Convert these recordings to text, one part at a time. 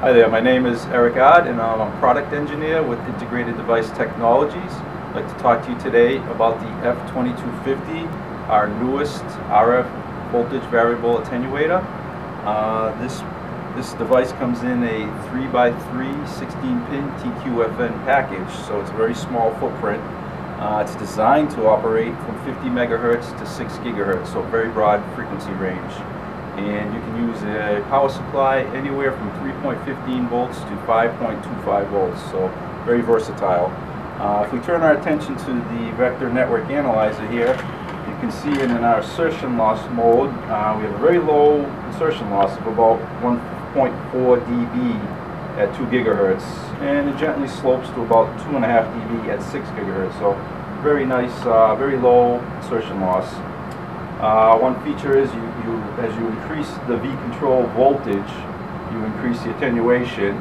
Hi there, my name is Erik Ard and I'm a product engineer with Integrated Device Technologies. I'd like to talk to you today about the F2250, our newest RF voltage variable attenuator. Uh, this, this device comes in a 3x3 16-pin TQFN package, so it's a very small footprint. Uh, it's designed to operate from 50 megahertz to 6 gigahertz, so very broad frequency range and you can use a power supply anywhere from 3.15 volts to 5.25 volts so very versatile. Uh, if we turn our attention to the vector network analyzer here you can see in, our insertion loss mode. Uh, we have a very low insertion loss of about 1.4 dB at 2 gigahertz and it gently slopes to about 2.5 dB at 6 gigahertz so very nice uh, very low insertion loss uh, one feature is you, you, as you increase the V-control voltage, you increase the attenuation.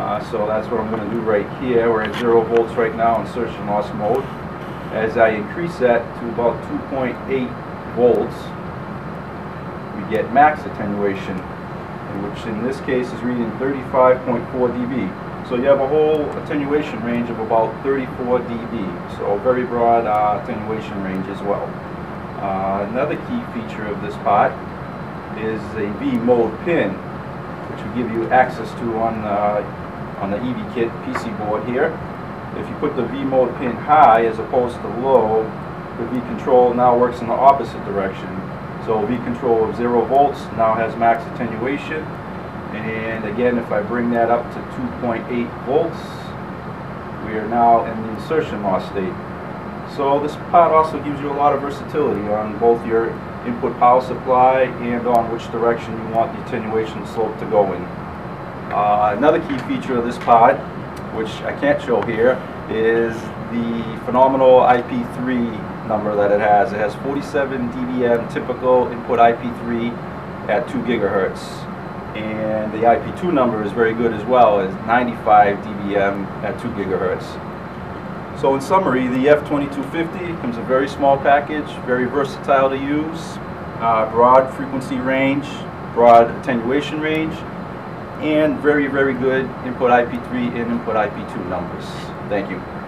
Uh, so that's what I'm going to do right here. We're at zero volts right now, in insertion loss mode. As I increase that to about 2.8 volts, we get max attenuation, which in this case is reading 35.4 dB. So you have a whole attenuation range of about 34 dB. So very broad uh, attenuation range as well. Uh, another key feature of this pot is a V-mode pin, which will give you access to on, uh, on the EV-Kit PC board here. If you put the V-mode pin high as opposed to low, the V-control now works in the opposite direction. So V-control of 0 volts now has max attenuation. And again, if I bring that up to 2.8 volts, we are now in the insertion loss state. So this pot also gives you a lot of versatility on both your input power supply and on which direction you want the attenuation slope to go in. Uh, another key feature of this pot, which I can't show here, is the phenomenal IP3 number that it has. It has 47 dBm typical input IP3 at 2 gigahertz. And the IP2 number is very good as well, is 95 dBm at 2 gigahertz. So in summary, the F2250 comes a very small package, very versatile to use, uh, broad frequency range, broad attenuation range, and very, very good input IP3 and input IP2 numbers. Thank you.